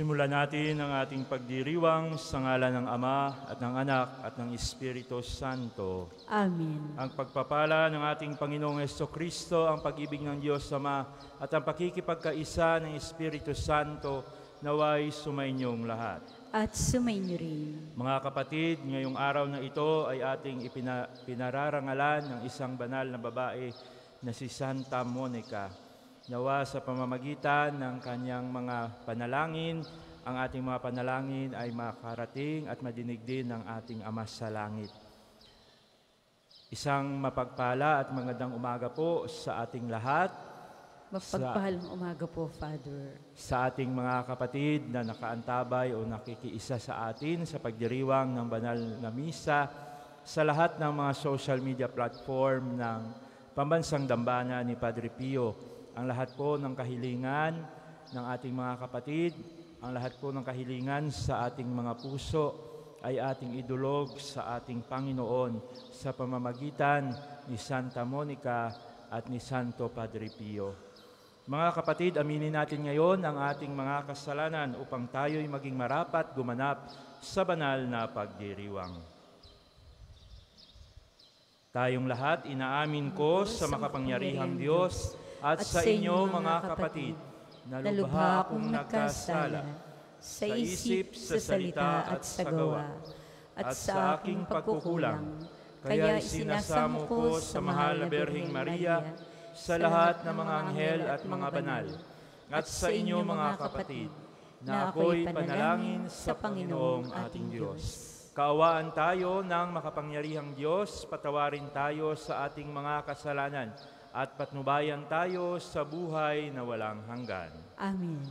Simulan natin ang ating pagdiriwang sa ngalan ng Ama at ng Anak at ng Espiritu Santo. Amen. Ang pagpapala ng ating Panginoong Yeso Kristo, ang pag-ibig ng Diyos Ama at ang pakikipagkaisa ng Espiritu Santo naway sumainyong lahat. At sumainyo rin. Mga kapatid, ngayong araw na ito ay ating ipina, pinararangalan ng isang banal na babae na si Santa Monica. Nawa sa pamamagitan ng kanyang mga panalangin, ang ating mga panalangin ay makarating at madinig din ng ating Ama sa Langit. Isang mapagpala at magandang umaga po sa ating lahat, Mapagpahalang umaga po, Father. sa ating mga kapatid na nakaantabay o nakikiisa sa atin sa pagdiriwang ng banal na misa, sa lahat ng mga social media platform ng Pambansang Dambana ni Padre Pio, ang lahat po ng kahilingan ng ating mga kapatid, ang lahat po ng kahilingan sa ating mga puso ay ating idulog sa ating Panginoon sa pamamagitan ni Santa Monica at ni Santo Padre Pio. Mga kapatid, aminin natin ngayon ang ating mga kasalanan upang tayo'y maging marapat gumanap sa banal na pagdiriwang. Tayong lahat, inaamin ko sa makapangyarihang Diyos at sa inyo mga kapatid, na lubha akong nagkasala. sa isip, sa salita at sa gawa, at sa aking pagkukulang. Kaya isinasamo ko sa mahal na Berhing Maria, sa lahat ng mga anghel at mga banal, at sa inyo mga kapatid, na ako'y panalangin sa Panginoong ating Diyos. Kaawaan tayo ng makapangyarihang Diyos, patawarin tayo sa ating mga kasalanan, at patnubayan tayo sa buhay na walang hanggan. Amen.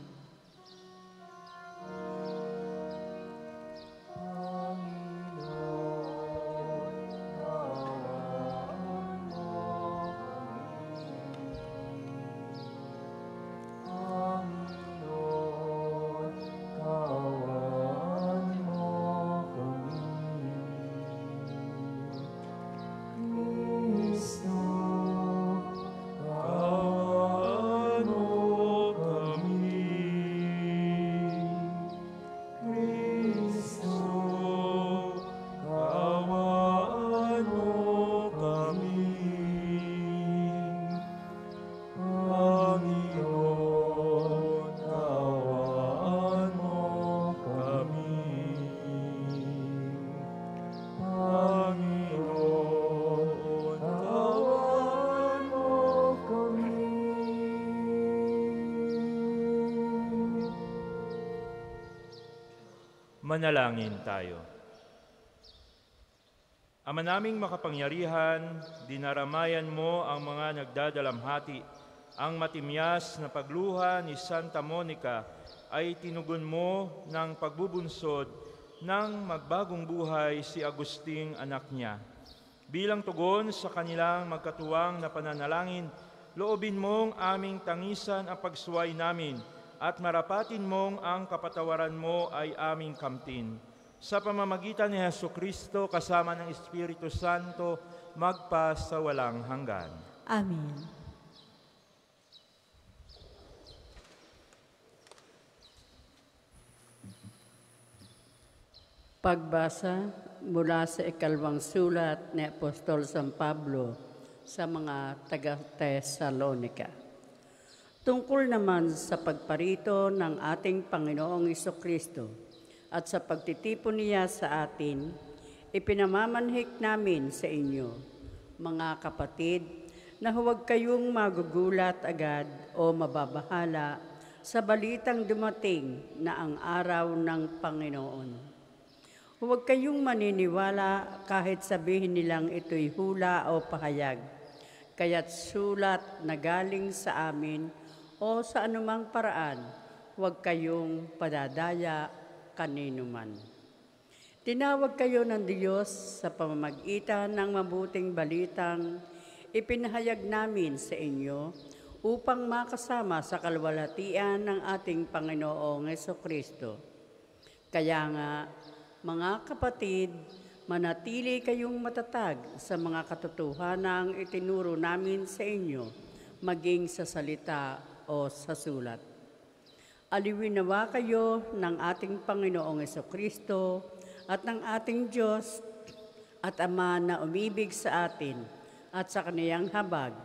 Manalangin tayo. Ama naming makapangyarihan, dinaramayan mo ang mga nagdadalamhati. Ang matimyas na pagluha ni Santa Monica ay tinugon mo ng pagbubunsod ng magbagong buhay si Agusting anak niya. Bilang tugon sa kanilang magkatuwang na pananalangin, loobin mong aming tangisan ang pagsuway namin at marapatin mong ang kapatawaran mo ay aming kamtin. Sa pamamagitan ni Heso Kristo kasama ng Espiritu Santo, magpa sa walang hanggan. Amen. Pagbasa mula sa ikalawang sulat ni Apostol San Pablo sa mga taga-Tesalonika. Tungkol naman sa pagparito ng ating Panginoong Kristo at sa pagtitipon niya sa atin, ipinamamanhik namin sa inyo, mga kapatid, na huwag kayong magugulat agad o mababahala sa balitang dumating na ang araw ng Panginoon. Huwag kayong maniniwala kahit sabihin nilang ito'y hula o pahayag, kaya't sulat na galing sa amin o sa anumang paraan, huwag kayong padadaya kanino man. Tinawag kayo ng Diyos sa pamamagitan ng mabuting balitang ipinahayag namin sa inyo upang makasama sa kalwalhatian ng ating Panginoong Heso Kristo. Kaya nga, mga kapatid, manatili kayong matatag sa mga katotohanang itinuro namin sa inyo, maging sa salita o sa sulat. Aliwin nawa kayo ng ating Panginoong Kristo at ng ating Diyos at Ama na umibig sa atin at sa kaniyang habag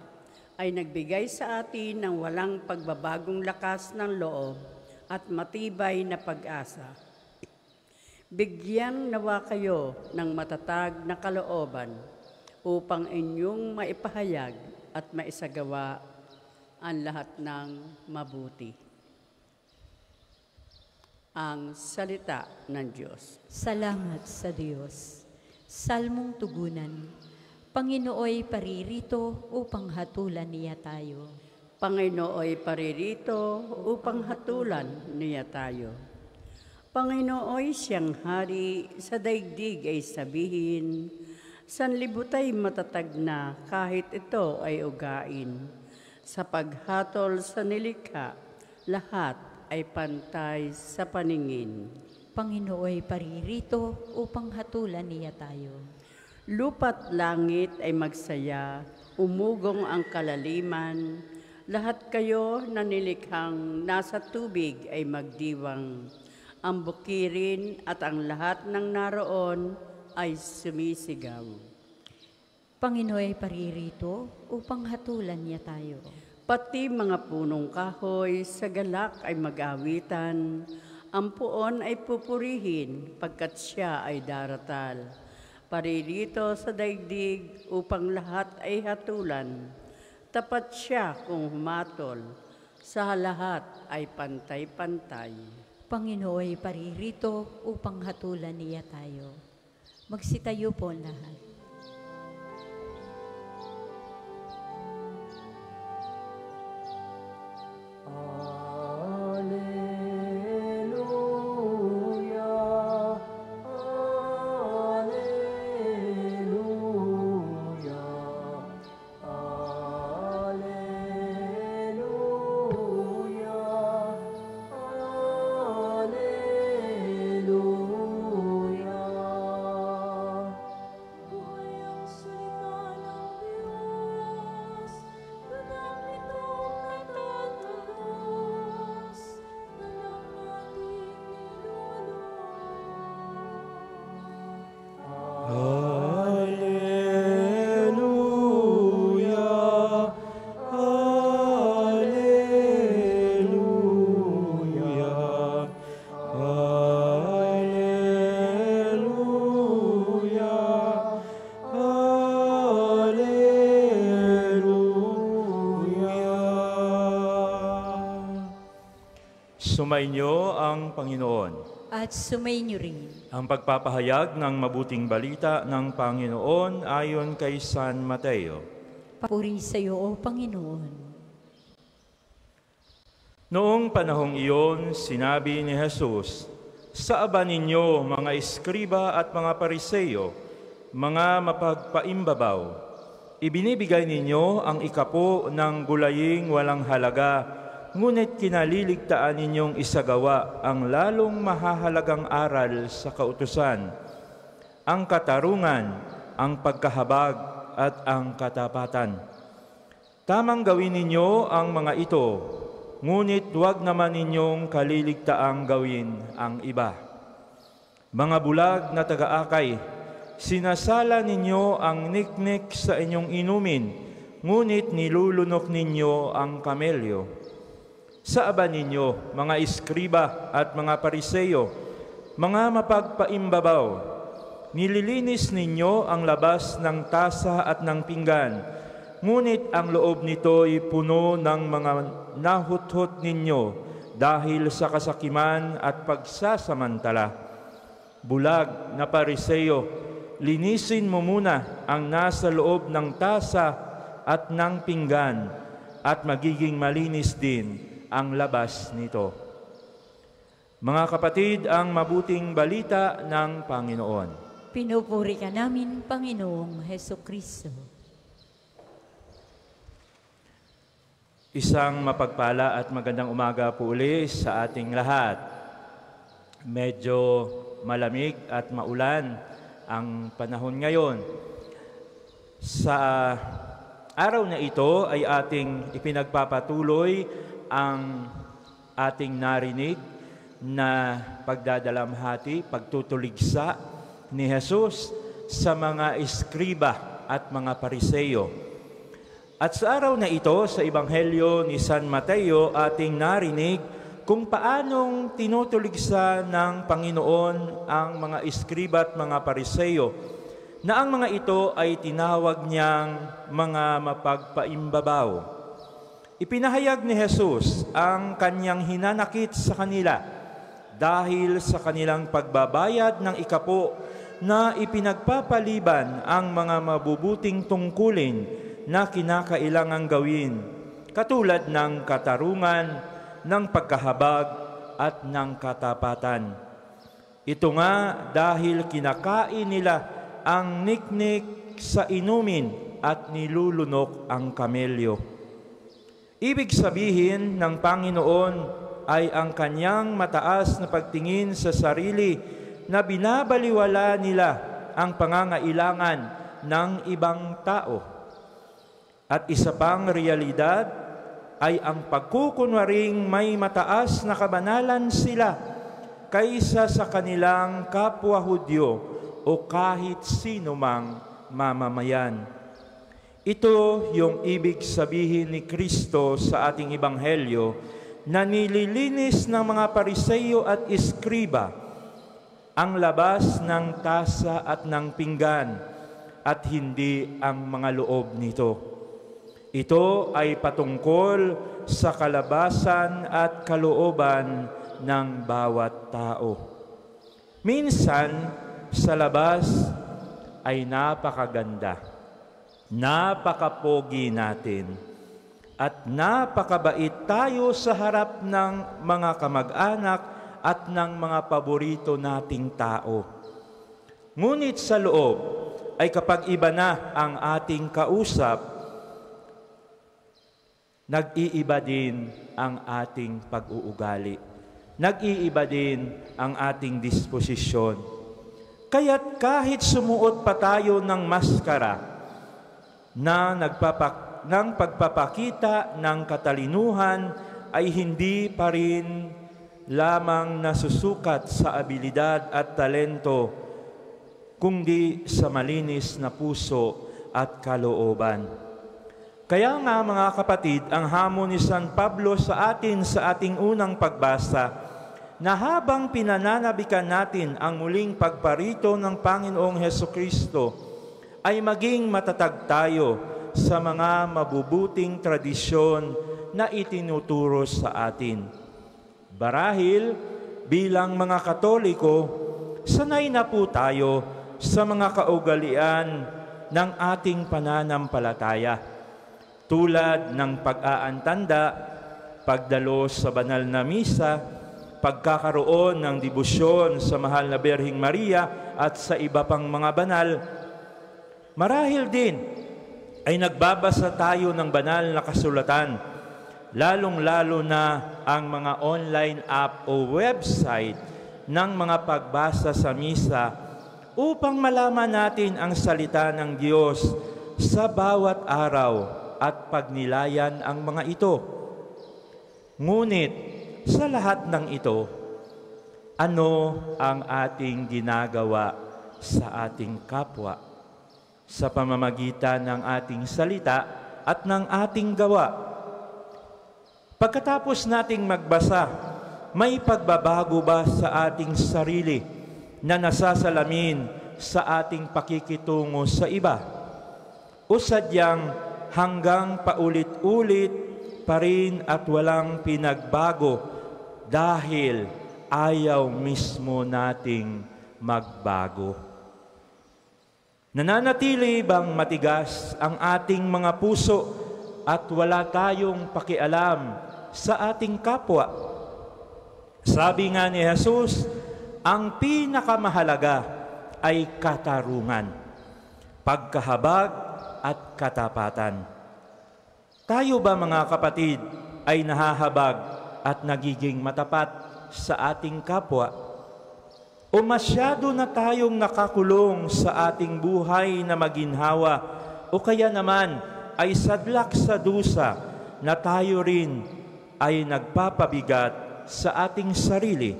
ay nagbigay sa atin ng walang pagbabagong lakas ng loob at matibay na pag-asa. Bigyan nawa kayo ng matatag na kalooban upang inyong maipahayag at maisagawa ang lahat ng mabuti. Ang salita ng Diyos. Salamat sa Diyos. Salmong tugunan. Panginooy paririto upang hatulan niya tayo. Panginooy paririto upang hatulan niya tayo. Panginooy siyang hari, sa daigdig ay sabihin, sanlibutay matatag na kahit ito ay ugain. Sa paghatol sa nilikha, lahat ay pantay sa paningin. Panginooy paririto upang hatulan niya tayo. Lupat langit ay magsaya, umugong ang kalaliman, lahat kayo na nilikhang nasa tubig ay magdiwang. Ang bukirin at ang lahat ng naroon ay sumisigaw. Panginooy paririto upang hatulan niya tayo. Pati mga punong kahoy sa galak ay mag-awitan, ang puon ay pupurihin pagkat siya ay daratal. Paririto sa daigdig upang lahat ay hatulan. Tapat siya kung humatol, sa lahat ay pantay-pantay. Panginooy paririto upang hatulan niya tayo. Magsitayo po lahat. Sumainyo ang Panginoon. At sumainyo rin. Ang pagpapahayag ng mabuting balita ng Panginoon ayon kay San Mateo. Papuri sa iyo, O Panginoon. Noong panahong iyon, sinabi ni Jesus, Sa aba ninyo, mga eskriba at mga pariseyo, mga mapagpaimbabaw, ibinibigay ninyo ang ikapo ng gulaying walang halaga, ngunit kinaliligtaan ninyong isagawa ang lalong mahahalagang aral sa kautusan, ang katarungan, ang pagkahabag at ang katapatan. Tamang gawin ninyo ang mga ito, ngunit huwag naman ninyong kaliligtaang gawin ang iba. Mga bulag na tagaakay, sinasala ninyo ang niknik sa inyong inumin, ngunit nilulunok ninyo ang kamelyo. Sa aba ninyo, mga iskriba at mga pariseyo, mga mapagpaimbabaw, nililinis ninyo ang labas ng tasa at ng pinggan, ngunit ang loob nito ay puno ng mga nahuthot ninyo dahil sa kasakiman at pagsasamantala. Bulag na pariseyo, linisin mo muna ang nasa loob ng tasa at ng pinggan at magiging malinis din ang labas nito. Mga kapatid, ang mabuting balita ng Panginoon. Pinupuri ka namin, Panginoong Heso Kristo. Isang mapagpala at magandang umaga po uli sa ating lahat. Medyo malamig at maulan ang panahon ngayon. Sa araw na ito ay ating ipinagpapatuloy ang ating narinig na pagdadalamhati, pagtutuligsa ni Jesus sa mga eskriba at mga pariseyo. At sa araw na ito, sa Ebanghelyo ni San Mateo, ating narinig kung paanong tinutuligsa ng Panginoon ang mga eskriba at mga pariseyo na ang mga ito ay tinawag niyang mga mapagpaimbabaw. Ipinahayag ni Jesus ang kanyang hinanakit sa kanila dahil sa kanilang pagbabayad ng ikapo na ipinagpapaliban ang mga mabubuting tungkulin na kinakailangang gawin, katulad ng katarungan, ng pagkahabag at ng katapatan. Ito nga dahil kinakain nila ang niknik sa inumin at nilulunok ang kamelyo. Ibig sabihin ng Panginoon ay ang kanyang mataas na pagtingin sa sarili na binabaliwala nila ang pangangailangan ng ibang tao. At isa pang realidad ay ang pagkukunwaring may mataas na kabanalan sila kaysa sa kanilang kapwa Hudyo o kahit sino mang mamamayan. Ito yung ibig sabihin ni Kristo sa ating Ebanghelyo na nililinis ng mga pariseyo at iskriba ang labas ng tasa at ng pinggan at hindi ang mga loob nito. Ito ay patungkol sa kalabasan at kalooban ng bawat tao. Minsan, sa labas ay napakaganda, napakapogi natin, at napakabait tayo sa harap ng mga kamag-anak at ng mga paborito nating tao. Ngunit sa loob ay kapag iba na ang ating kausap, nag-iiba din ang ating pag-uugali. Nag-iiba din ang ating disposisyon. Kaya't kahit sumuot pa tayo ng maskara na nagpapak ng pagpapakita ng katalinuhan ay hindi pa rin lamang nasusukat sa abilidad at talento, kundi sa malinis na puso at kalooban. Kaya nga mga kapatid, ang hamon ni San Pablo sa atin sa ating unang pagbasa, na habang pinananabikan natin ang muling pagparito ng Panginoong Heso Kristo, ay maging matatag tayo sa mga mabubuting tradisyon na itinuturo sa atin. Barahil, bilang mga Katoliko, sanay na po tayo sa mga kaugalian ng ating pananampalataya tulad ng pag-aantanda, pagdalo sa banal na misa, pagkakaroon ng debosyon sa mahal na Berhing Maria at sa iba pang mga banal. Marahil din ay nagbabasa tayo ng banal na kasulatan, lalong-lalo na ang mga online app o website ng mga pagbasa sa misa upang malaman natin ang salita ng Diyos sa bawat araw at pagnilayan ang mga ito. Ngunit sa lahat ng ito, ano ang ating ginagawa sa ating kapwa sa pamamagitan ng ating salita at ng ating gawa? Pagkatapos nating magbasa, may pagbabago ba sa ating sarili na nasasalamin sa ating pakikitungo sa iba? O sadyang hanggang paulit-ulit pa rin at walang pinagbago dahil ayaw mismo nating magbago. Nananatili bang matigas ang ating mga puso at wala tayong pakialam sa ating kapwa? Sabi nga ni Jesus, ang pinakamahalaga ay katarungan, pagkahabag at katapatan. Tayo ba mga kapatid ay nahahabag at nagiging matapat sa ating kapwa? O masyado na tayong nakakulong sa ating buhay na maginhawa o kaya naman ay sadlak sa dusa na tayo rin ay nagpapabigat sa ating sarili?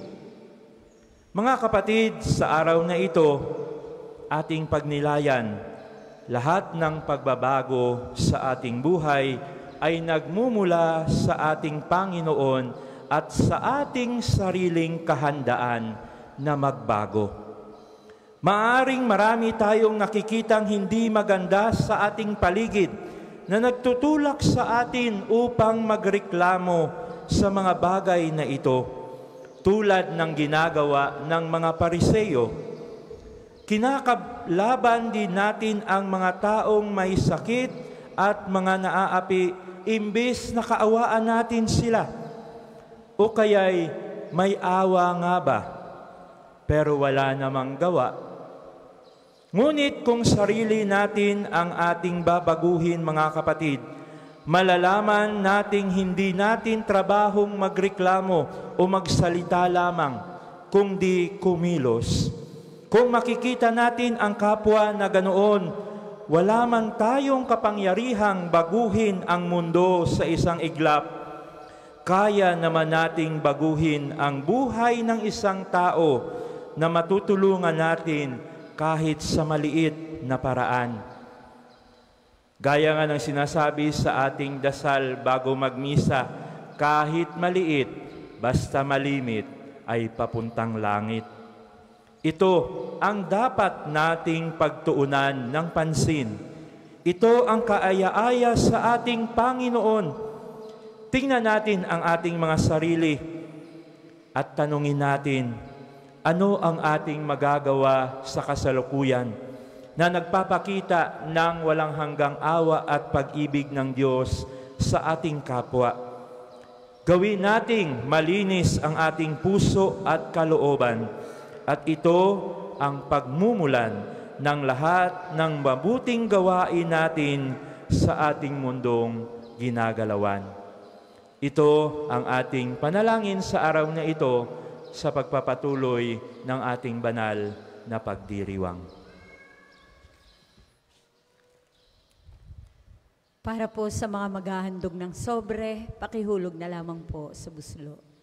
Mga kapatid, sa araw na ito, ating pagnilayan, lahat ng pagbabago sa ating buhay ay nagmumula sa ating Panginoon at sa ating sariling kahandaan na magbago. Maaring marami tayong nakikitang hindi maganda sa ating paligid na nagtutulak sa atin upang magreklamo sa mga bagay na ito tulad ng ginagawa ng mga pariseyo. Kinakalaban din natin ang mga taong may sakit at mga naaapi imbes na kaawaan natin sila. O kaya'y may awa nga ba, pero wala namang gawa. Ngunit kung sarili natin ang ating babaguhin mga kapatid, malalaman nating hindi natin trabahong magreklamo o magsalita lamang, kundi kumilos. Kung makikita natin ang kapwa na ganoon, wala man tayong kapangyarihang baguhin ang mundo sa isang iglap, kaya naman nating baguhin ang buhay ng isang tao na matutulungan natin kahit sa maliit na paraan. Gaya nga ng sinasabi sa ating dasal bago magmisa, kahit maliit, basta malimit, ay papuntang langit. Ito ang dapat nating pagtuunan ng pansin. Ito ang kaaya-aya sa ating Panginoon. Tingnan natin ang ating mga sarili at tanungin natin, ano ang ating magagawa sa kasalukuyan na nagpapakita ng walang hanggang awa at pag-ibig ng Diyos sa ating kapwa. Gawin nating malinis ang ating puso at kalooban at ito ang pagmumulan ng lahat ng mabuting gawain natin sa ating mundong ginagalawan. Ito ang ating panalangin sa araw na ito sa pagpapatuloy ng ating banal na pagdiriwang. Para po sa mga maghahandog ng sobre, pakihulog na lamang po sa buslo.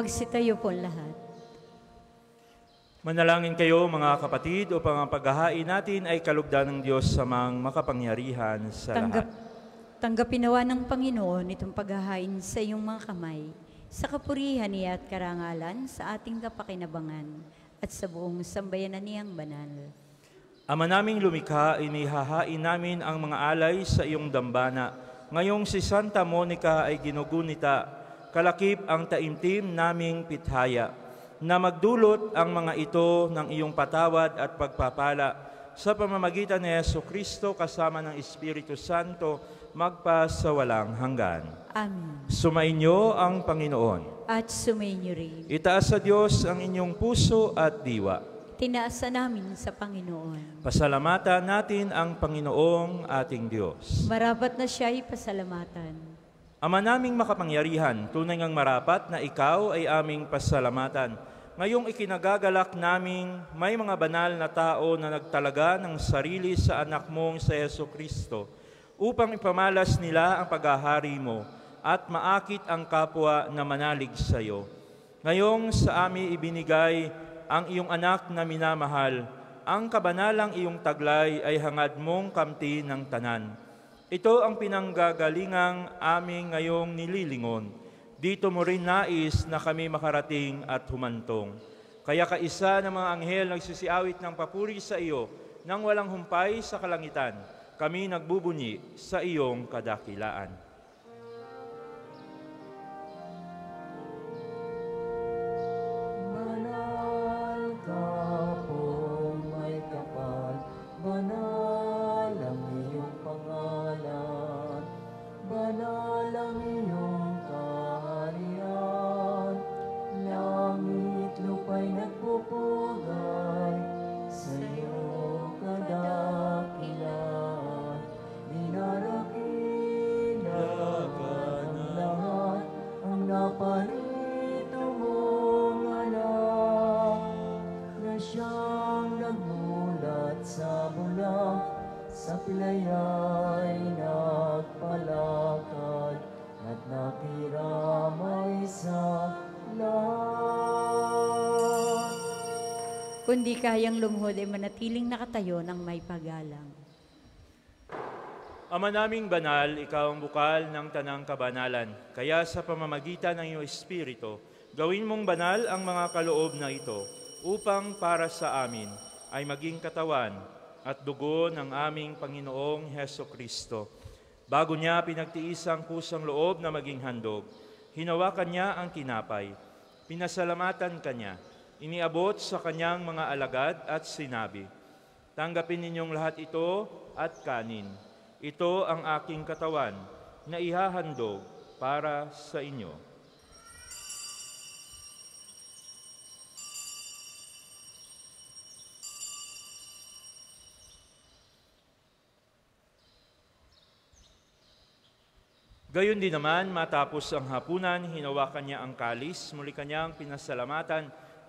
Magsitayo po lahat. Manalangin kayo mga kapatid upang ang paghahain natin ay kalugdan ng Diyos sa mga makapangyarihan sa Tanggap, lahat. tanggapin nawa ng Panginoon itong paghahain sa iyong mga kamay, sa kapurihan niya at karangalan, sa ating kapakinabangan, at sa buong sambayanan niyang banal. Ama naming lumikha, inihahain namin ang mga alay sa iyong dambana. Ngayong si Santa Monica ay ginugunita, kalakip ang taimtim naming pithaya. na magdulot ang mga ito ng iyong patawad at pagpapala sa pamamagitan ni Yeso Kristo kasama ng Espiritu Santo magpa sa walang hanggan. Amen. Sumainyo ang Panginoon. At sumainyo rin. Itaas sa Diyos ang inyong puso at diwa. Tinaasa namin sa Panginoon. Pasalamatan natin ang Panginoong ating Diyos. Marapat na siya'y pasalamatan. Ama naming makapangyarihan, tunay ngang marapat na ikaw ay aming pasalamatan. Ngayong ikinagagalak naming may mga banal na tao na nagtalaga ng sarili sa anak mong sa Yeso Kristo upang ipamalas nila ang paghahari mo at maakit ang kapwa na manalig sa iyo. Ngayong sa amin ibinigay ang iyong anak na minamahal, ang kabanalang iyong taglay ay hangad mong kamti ng tanan. Ito ang pinanggagalingang aming ngayong nililingon. Dito mo rin nais na kami makarating at humantong. Kaya kaisa ng mga anghel nagsisiawit ng papuri sa iyo nang walang humpay sa kalangitan. Kami nagbubunyi sa iyong kadakilaan. Kundi kayang lumuhod ay manatiling nakatayo ng may pagalang. Ama naming banal, ikaw ang bukal ng tanang kabanalan. Kaya sa pamamagitan ng iyong Espiritu, gawin mong banal ang mga kaloob na ito upang para sa amin ay maging katawan at dugo ng aming Panginoong Heso Kristo. Bago niya pinagtiis ang kusang loob na maging handog, hinawakan niya ang tinapay, pinasalamatan kanya, iniabot sa kanyang mga alagad at sinabi, Tanggapin ninyong lahat ito at kanin. Ito ang aking katawan na ihahandog para sa inyo. Gayon din naman, matapos ang hapunan, hinawakan niya ang kalis, muli kanyang pinasalamatan,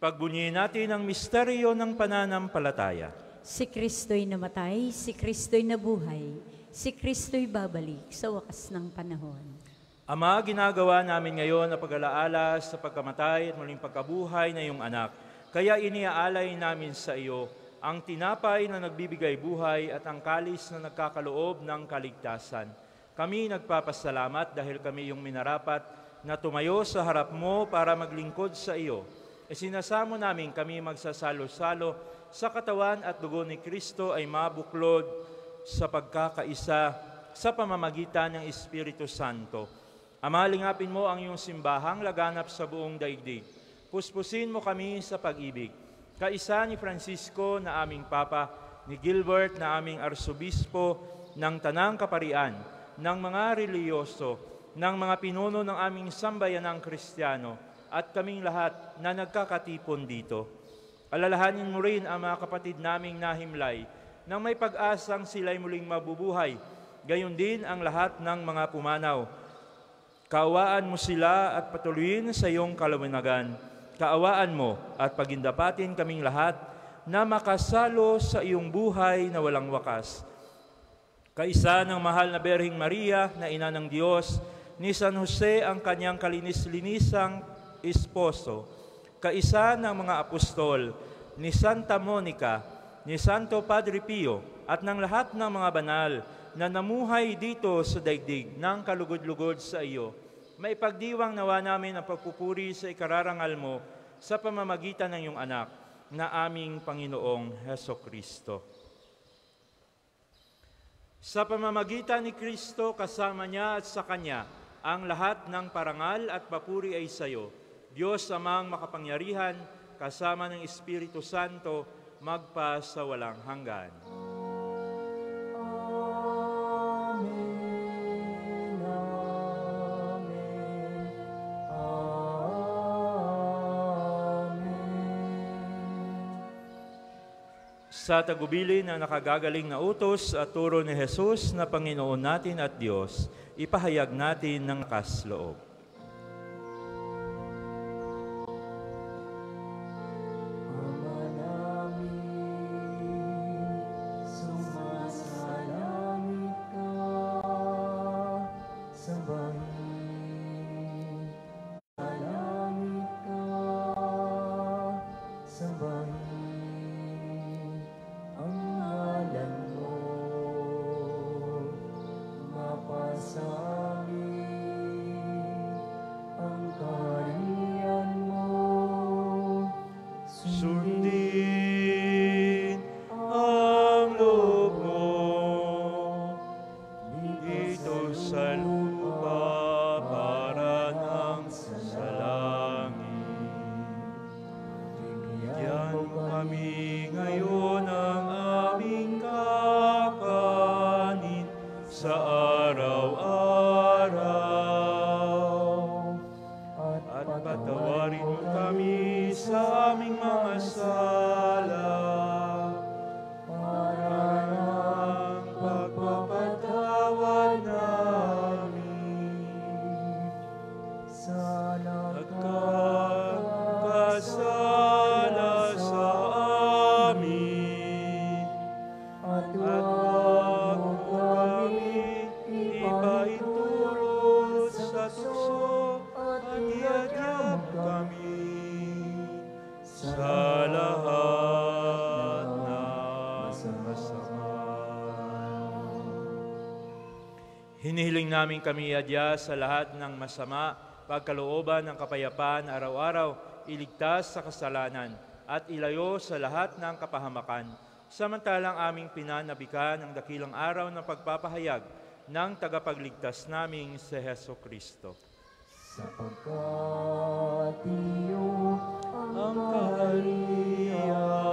Ipagbunyi natin ang misteryo ng pananampalataya. Si Kristo'y namatay, si Kristo'y nabuhay, si Kristo'y babalik sa wakas ng panahon. Ama, ginagawa namin ngayon na pag-alaala sa pagkamatay at muling pagkabuhay na iyong anak. Kaya iniaalay namin sa iyo ang tinapay na nagbibigay buhay at ang kalis na nagkakaloob ng kaligtasan. Kami nagpapasalamat dahil kami iyong minarapat na tumayo sa harap mo para maglingkod sa iyo. E sinasamo namin kami magsasalo-salo sa katawan at dugo ni Kristo ay mabuklod sa pagkakaisa sa pamamagitan ng Espiritu Santo. Ama, lingapin mo ang iyong simbahang laganap sa buong daigdig. Puspusin mo kami sa pag-ibig. Kaisa ni Francisco na aming Papa, ni Gilbert na aming Arsobispo, ng Tanang Kaparian, ng mga reliyoso, ng mga pinuno ng aming sambayanang Kristiyano, at kaming lahat na nagkakatipon dito. Alalahanin mo rin ang mga kapatid naming nahimlay nang may pag-asang sila'y muling mabubuhay, gayon din ang lahat ng mga pumanaw. Kaawaan mo sila at patuloyin sa iyong kalawinagan. Kaawaan mo at pagindapatin kaming lahat na makasalo sa iyong buhay na walang wakas. Kaisa ng mahal na Berhing Maria na ina ng Diyos, ni San Jose ang kanyang kalinis-linisang esposo, kaisa ng mga apostol, ni Santa Monica, ni Santo Padre Pio, at ng lahat ng mga banal na namuhay dito sa daigdig ng kalugod-lugod sa iyo. Maipagdiwang nawa namin ang pagpupuri sa ikararangal mo sa pamamagitan ng iyong anak na aming Panginoong Heso Kristo. Sa pamamagitan ni Kristo, kasama niya at sa Kanya, ang lahat ng parangal at papuri ay sa iyo. Diyos amang makapangyarihan, kasama ng Espiritu Santo, magpa sa walang hanggan. Amen. Amen. Amen. Sa tagubili na nakagagaling na utos at turo ni Jesus na Panginoon natin at Diyos, ipahayag natin ng kasloob. Namin kami adya sa lahat ng masama, pagkalooban ng kapayapaan araw-araw, iligtas sa kasalanan, at ilayo sa lahat ng kapahamakan. Samantalang aming pinanabikan ang dakilang araw ng pagpapahayag ng tagapagligtas naming si Heso Kristo. sapagkat iyo Ang kaharian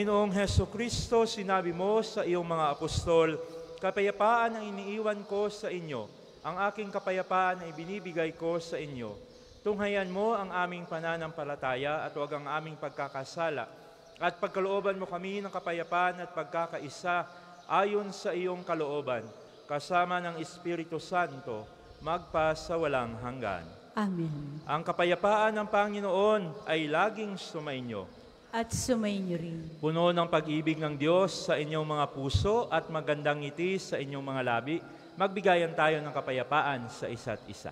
Panginoong Heso Kristo, sinabi mo sa iyong mga apostol, kapayapaan ang iniiwan ko sa inyo, ang aking kapayapaan ay binibigay ko sa inyo. Tunghayan mo ang aming pananampalataya at huwag ang aming pagkakasala. At pagkalooban mo kami ng kapayapaan at pagkakaisa ayon sa iyong kalooban, kasama ng Espiritu Santo, magpa sa walang hanggan. Amen. Ang kapayapaan ng Panginoon ay laging sumainyo. At sumayin niyo rin. Puno ng pag-ibig ng Diyos sa inyong mga puso at magandang ngiti sa inyong mga labi, magbigayan tayo ng kapayapaan sa isa't isa.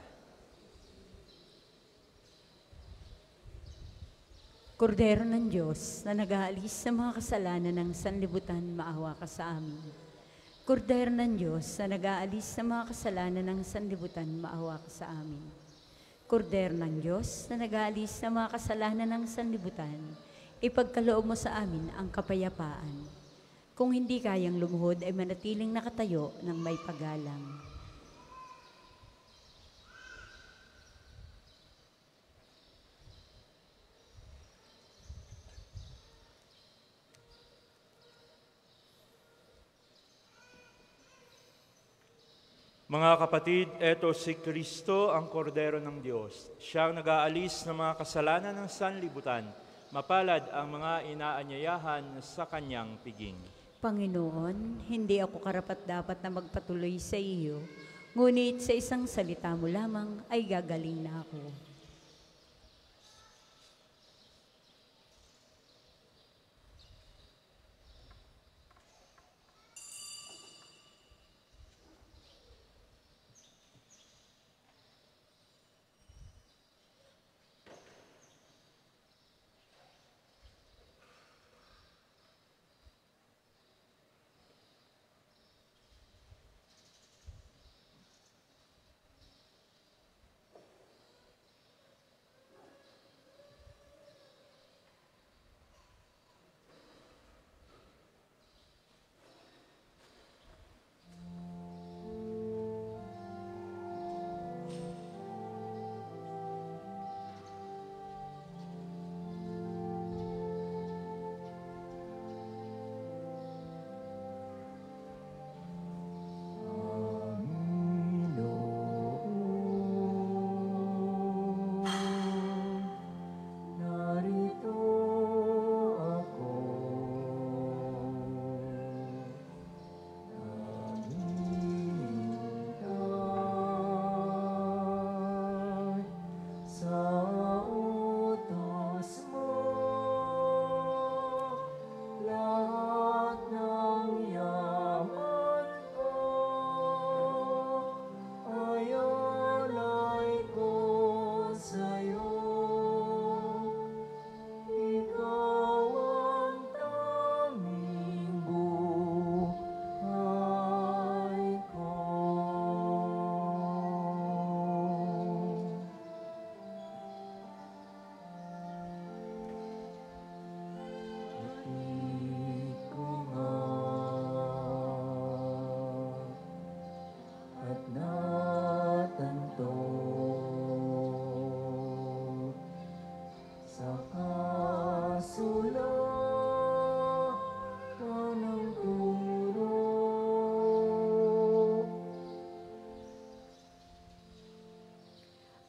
Kordero ng Diyos na nag-aalis sa mga kasalanan ng sanlibutan, maawa ka sa amin. Kordero ng Diyos na nag-aalis sa mga kasalanan ng sanlibutan, maawa ka sa amin. Kordero ng Diyos na nag-aalis sa mga kasalanan ng sanlibutan, ipagkaloob mo sa amin ang kapayapaan. Kung hindi kayang lumuhod ay manatiling nakatayo ng may pagalang. Mga kapatid, eto si Kristo ang kordero ng Diyos. Siyang nag-aalis ng mga kasalanan ng sanlibutan. Mapalad ang mga inaanyayahan sa kanyang piging. Panginoon, hindi ako karapat dapat na magpatuloy sa iyo, ngunit sa isang salita mo lamang ay gagaling na ako.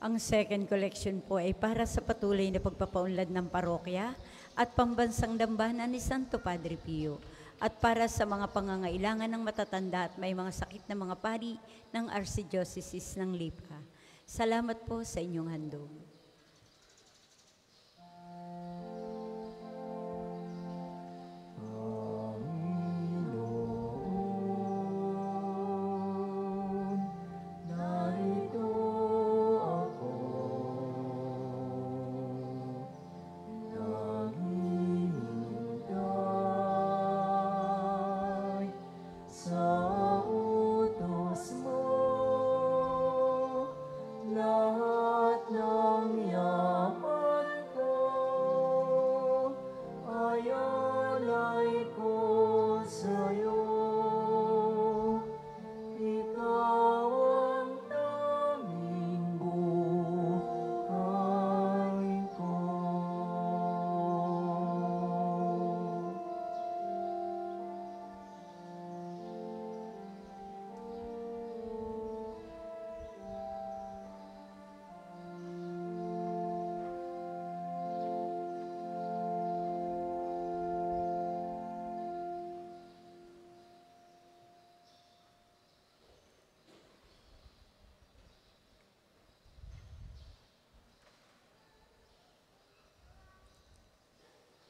Ang second collection po ay para sa patuloy na pagpapaunlad ng parokya at pambansang dambana ni Santo Padre Pio at para sa mga pangangailangan ng matatanda at may mga sakit na mga pari ng Archdiocese ng Lipa. Salamat po sa inyong handog.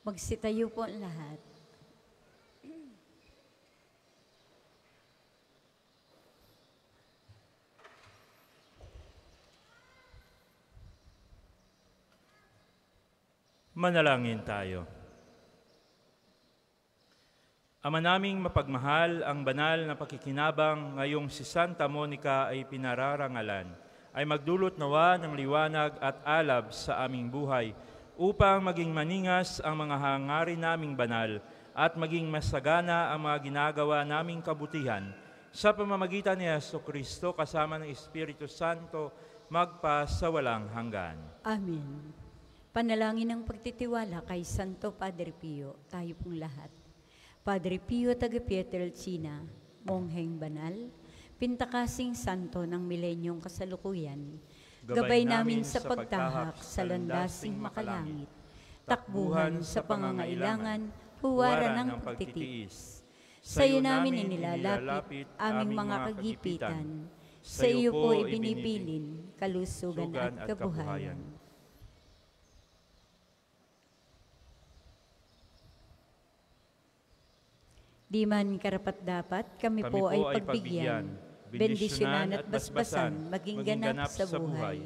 Magsitayo po ang lahat. Manalangin tayo. Ama naming mapagmahal, ang banal na pakikinabang ngayong si Santa Monica ay pinararangalan, ay magdulot nawa ng liwanag at alab sa aming buhay upang maging maningas ang mga hangarin naming banal at maging masagana ang mga ginagawa naming kabutihan sa pamamagitan ni Yeso Kristo kasama ng Espiritu Santo magpa sa walang hanggan. Amen. Panalangin ng pagtitiwala kay Santo Padre Pio, tayo pong lahat. Padre Pio taga Pietrelcina, mongheng banal, pintakasing santo ng milenyong kasalukuyan, gabay namin sa pagtahak sa landasing makalangit, takbuhan sa pangangailangan, huwaran ng pagtitiis. Sa iyo namin inilalapit aming mga kagipitan. Sa iyo po ibinibilin kalusugan at kabuhayan. Di man karapat-dapat, kami, po ay pagbigyan, bendisyonan at basbasan, maging ganap sa buhay.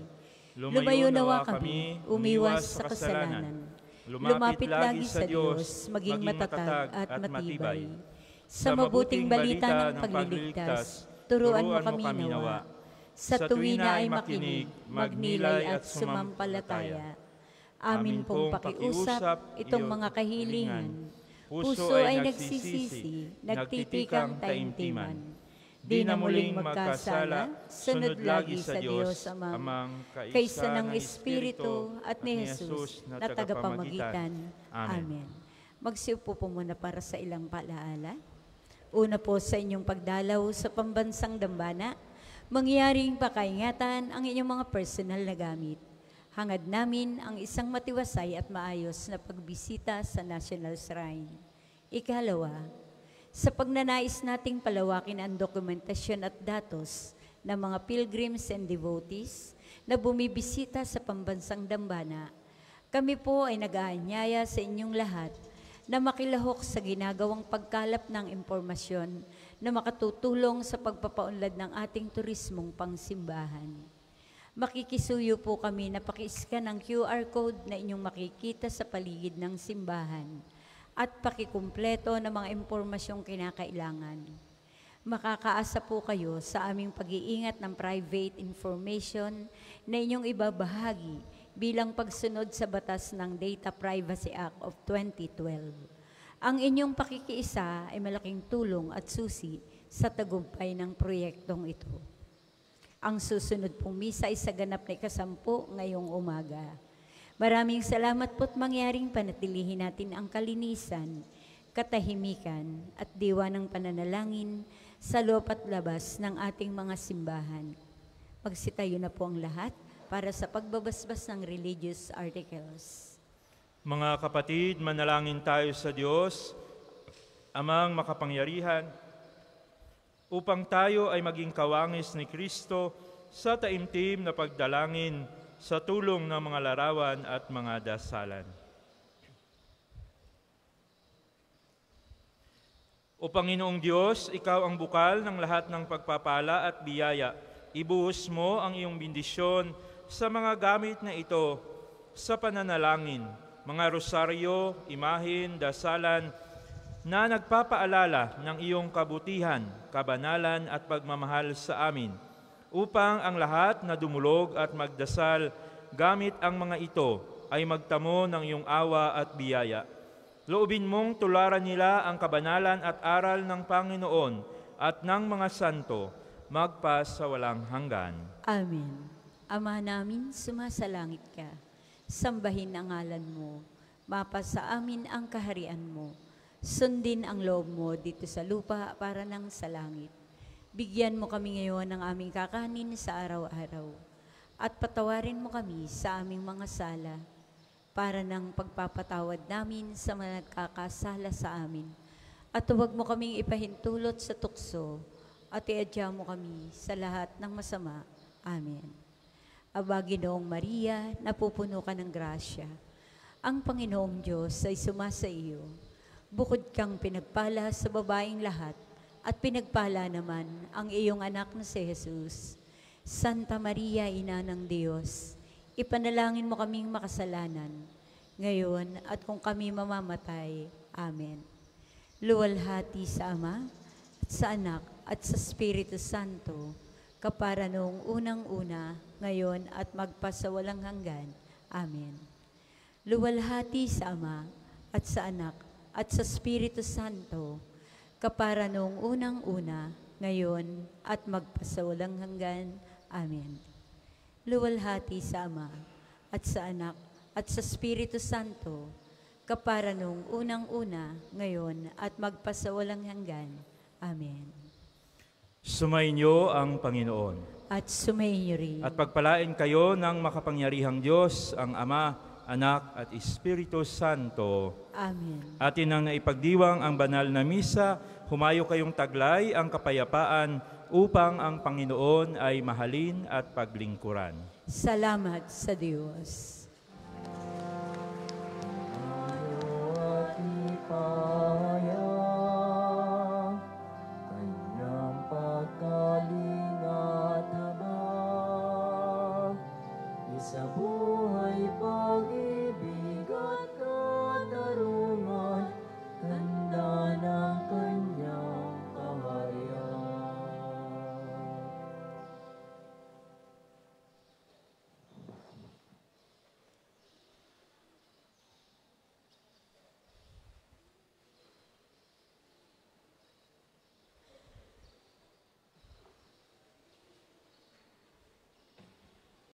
Lumayo nawa kami, umiwas sa kasalanan. Lumapit lagi sa Diyos, maging matatag at matibay. Sa mabuting balita ng pagliligtas, turuan mo kami nawa. Sa tuwina ay makinig, magnilay at sumampalataya. Amin pong pakiusap itong mga kahilingan. Puso ay nagsisisi, nagtitikang taimtiman. Di na muling magkasala, sunod lagi sa Diyos Amang, kaysa ng Espiritu at ni Jesus na tagapamagitan. Amen. Magsiupo po muna para sa ilang paalaala. Una po sa inyong pagdalaw sa pambansang dambana, mangyaring pakaingatan ang inyong mga personal na gamit. Hangad namin ang isang matiwasay at maayos na pagbisita sa National Shrine. Ikalawa, sa pagnanais nating palawakin ang dokumentasyon at datos ng mga pilgrims and devotees na bumibisita sa pambansang dambana, kami po ay nag-aanyaya sa inyong lahat na makilahok sa ginagawang pagkalap ng impormasyon na makatutulong sa pagpapaunlad ng ating turismong pangsimbahan. Makikisuyo po kami na paki-scan ang QR code na inyong makikita sa paligid ng simbahan at pakikumpleto ng mga impormasyong kinakailangan. Makakaasa po kayo sa aming pag-iingat ng private information na inyong ibabahagi bilang pagsunod sa batas ng Data Privacy Act of 2012. Ang inyong pakikiisa ay malaking tulong at susi sa tagumpay ng proyektong ito. Ang susunod pong misa ay sa ganap na ikasampu ngayong umaga. Maraming salamat po't mangyaring panatilihin natin ang kalinisan, katahimikan at diwa ng pananalangin sa loob at labas ng ating mga simbahan. Magsitayo na po ang lahat para sa pagbabasbas ng religious articles. Mga kapatid, manalangin tayo sa Diyos, amang makapangyarihan, upang tayo ay maging kawangis ni Kristo sa taimtim na pagdalangin sa tulong ng mga larawan at mga dasalan. O Panginoong Diyos, Ikaw ang bukal ng lahat ng pagpapala at biyaya. Ibuhos mo ang iyong bindisyon sa mga gamit na ito sa pananalangin, mga rosaryo, imahin, dasalan, na nagpapaalala ng iyong kabutihan, kabanalan at pagmamahal sa amin, upang ang lahat na dumulog at magdasal gamit ang mga ito ay magtamo ng iyong awa at biyaya. Loobin mong tularan nila ang kabanalan at aral ng Panginoon at ng mga santo, magpas sa walang hanggan. Amen. Ama namin, sumasalangit ka. Sambahin ang ngalan mo. Mapa sa amin ang kaharian mo. Sundin ang loob mo dito sa lupa para nang sa langit. Bigyan mo kami ngayon ng aming kakanin sa araw-araw. At patawarin mo kami sa aming mga sala para ng pagpapatawad namin sa mga nagkakasala sa amin. At huwag mo kaming ipahintulot sa tukso at iadya mo kami sa lahat ng masama. Amen. Aba, Ginoong Maria, napupuno ka ng grasya. Ang Panginoong Diyos ay sumasa iyo. Bukod kang pinagpala sa babaeng lahat, at pinagpala naman ang iyong anak na si Jesus. Santa Maria, Ina ng Diyos, ipanalangin mo kaming makasalanan, ngayon at kung kami mamamatay. Amen. Luwalhati sa Ama, at sa Anak, at sa Espiritu Santo, kapara noong unang-una, ngayon at magpasawalang hanggan. Amen. Luwalhati sa Ama, at sa Anak, at sa Espiritu Santo, kapara noong unang-una, ngayon, at magpasawalang hanggan. Amen. Luwalhati sa Ama, at sa Anak, at sa Espiritu Santo, kapara noong unang-una, ngayon, at magpasawalang hanggan. Amen. Sumainyo ang Panginoon. At sumayin niyo rin. At pagpalain kayo ng makapangyarihang Diyos, ang Ama, Anak at Espiritu Santo. Amen. Atin ang naipagdiwang ang banal na misa, humayo kayong taglay ang kapayapaan upang ang Panginoon ay mahalin at paglingkuran. Salamat sa Diyos. at ipag